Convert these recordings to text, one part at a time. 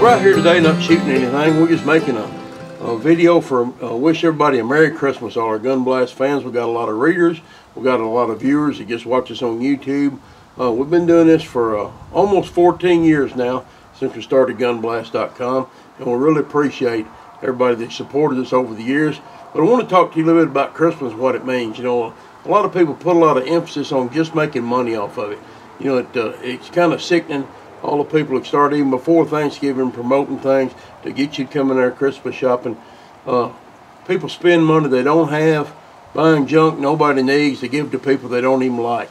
we're out here today not shooting anything. We're just making a, a video for uh, wish everybody a Merry Christmas. All our Gunblast fans. We've got a lot of readers. We've got a lot of viewers that just watch us on YouTube. Uh, we've been doing this for uh, almost 14 years now since we started gunblast.com and we really appreciate everybody that supported us over the years. But I want to talk to you a little bit about Christmas, what it means. You know, a lot of people put a lot of emphasis on just making money off of it. You know, it, uh, it's kind of sickening. All the people that start even before Thanksgiving promoting things to get you to come in there Christmas shopping. Uh, people spend money they don't have, buying junk nobody needs to give to people they don't even like.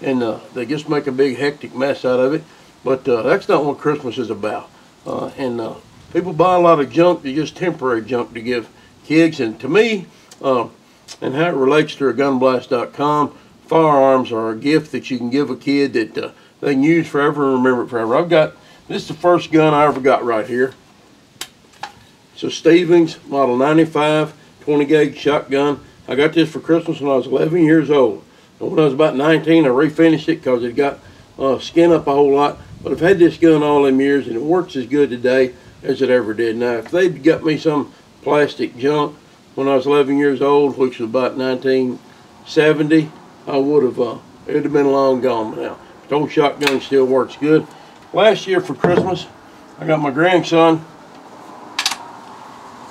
And uh, they just make a big hectic mess out of it. But uh, that's not what Christmas is about. Uh, and uh, people buy a lot of junk, they just temporary junk to give kids. And to me, uh, and how it relates to gunblast.com, firearms are a gift that you can give a kid that uh, they can use forever and remember it forever. I've got, this is the first gun I ever got right here. So Stevens Model 95 20 gauge shotgun. I got this for Christmas when I was 11 years old. And when I was about 19, I refinished it because it got uh, skin up a whole lot. But I've had this gun all them years and it works as good today as it ever did. Now, if they'd got me some plastic junk when I was 11 years old, which was about 1970, I would have, uh, it would have been long gone now. Old shotgun still works good. Last year for Christmas, I got my grandson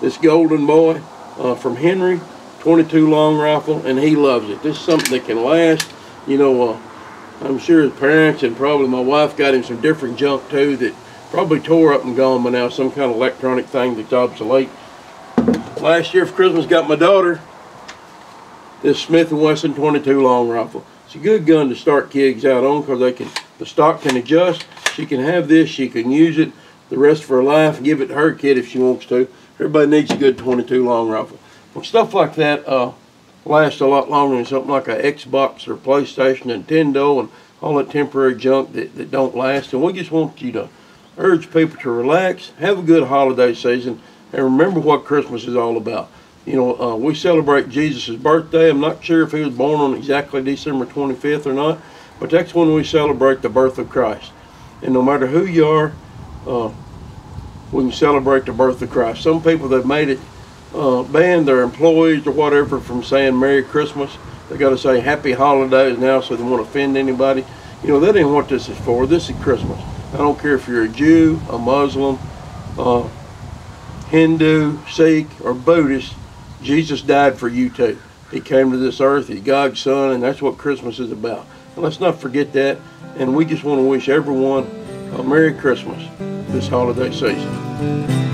this golden boy uh, from Henry, 22 long rifle, and he loves it. This is something that can last. You know, uh, I'm sure his parents and probably my wife got him some different junk too that probably tore up and gone by now, some kind of electronic thing that's obsolete. Last year for Christmas, got my daughter this Smith & Wesson 22 long rifle. It's a good gun to start kids out on because they can, the stock can adjust. She can have this, she can use it the rest of her life give it to her kid if she wants to. Everybody needs a good 22 long rifle. Well, stuff like that uh, lasts a lot longer than something like a Xbox or PlayStation, Nintendo, and all that temporary junk that, that don't last. And we just want you to urge people to relax, have a good holiday season, and remember what Christmas is all about. You know, uh, we celebrate Jesus' birthday. I'm not sure if he was born on exactly December 25th or not, but that's when we celebrate the birth of Christ. And no matter who you are, uh, we can celebrate the birth of Christ. Some people that made it uh, ban their employees or whatever from saying Merry Christmas. They got to say Happy Holidays now, so they won't offend anybody. You know that ain't what this is for. This is Christmas. I don't care if you're a Jew, a Muslim, uh, Hindu, Sikh, or Buddhist. Jesus died for you too. He came to this earth. He's God's son, and that's what Christmas is about. And let's not forget that. And we just want to wish everyone a Merry Christmas this holiday season.